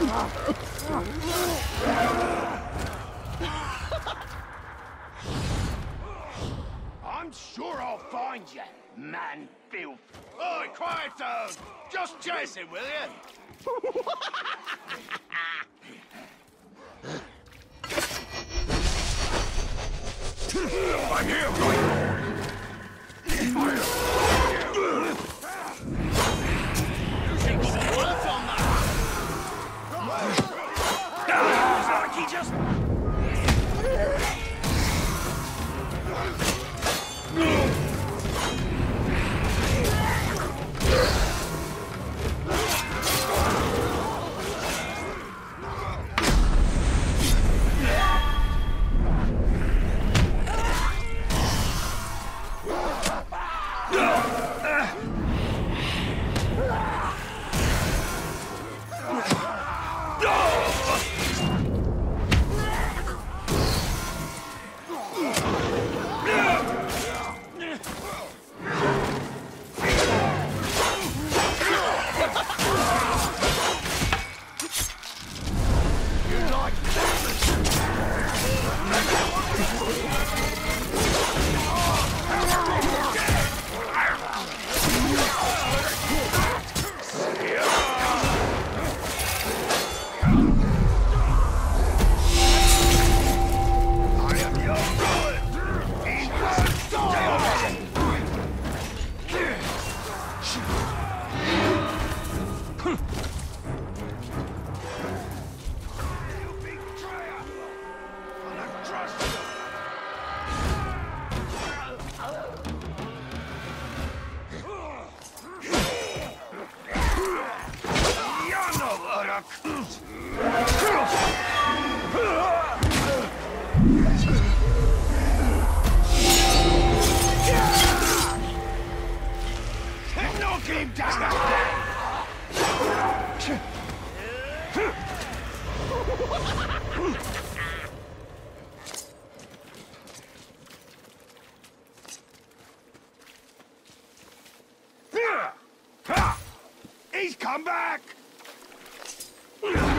I'm sure I'll find you, man filth. Oi, quiet down! Just chase him, will you? I'm here! Fire! Uruk! Down! He's come back! Oh,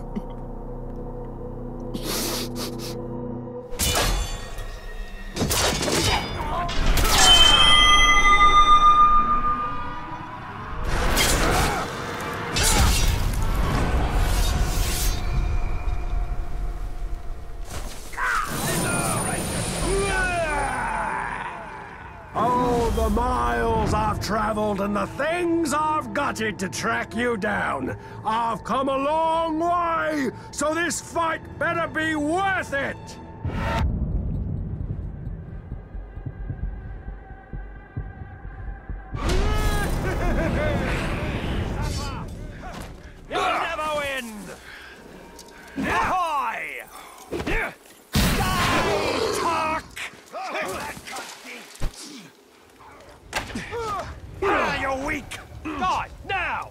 the miles I've traveled and the things I've gutted to track you down. I've come a long way, so this fight better be worth it. Die, now!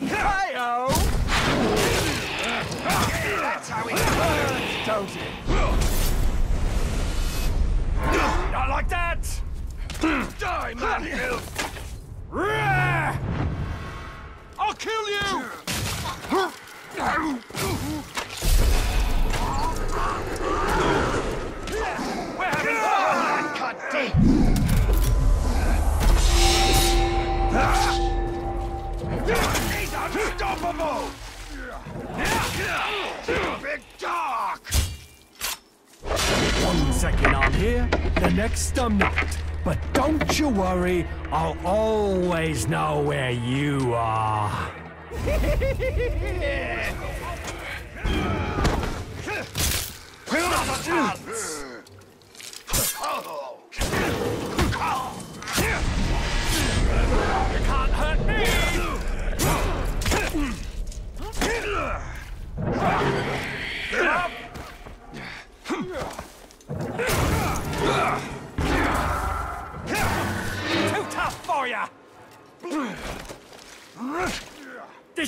Hey-o! That's how hurts, don't it? Not like that! Die, man! I'll kill you! One second I'm here, the next I'm not. But don't you worry, I'll always know where you are. You can't hurt!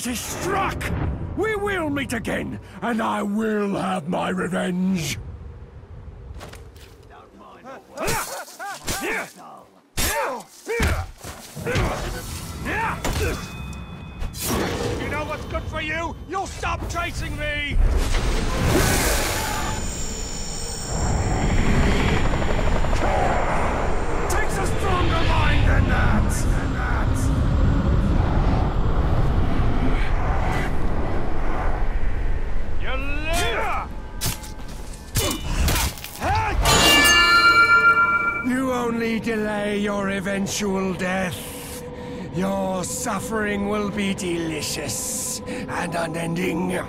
This is struck! We will meet again, and I will have my revenge. You know what's good for you? You'll stop chasing me! Delay your eventual death. Your suffering will be delicious and unending.